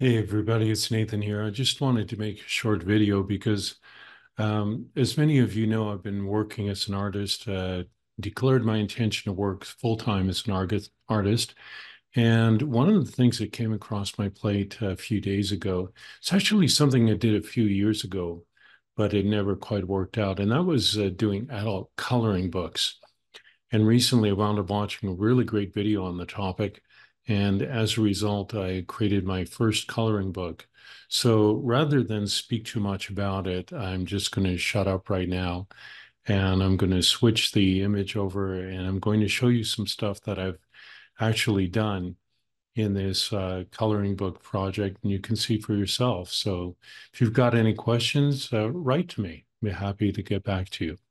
Hey everybody, it's Nathan here. I just wanted to make a short video because um, as many of you know, I've been working as an artist, uh, declared my intention to work full-time as an artist. And one of the things that came across my plate a few days ago, it's actually something I did a few years ago, but it never quite worked out. And that was uh, doing adult coloring books. And recently I wound up watching a really great video on the topic and as a result, I created my first coloring book. So rather than speak too much about it, I'm just going to shut up right now and I'm going to switch the image over and I'm going to show you some stuff that I've actually done in this uh, coloring book project and you can see for yourself. So if you've got any questions, uh, write to me. I'd be happy to get back to you.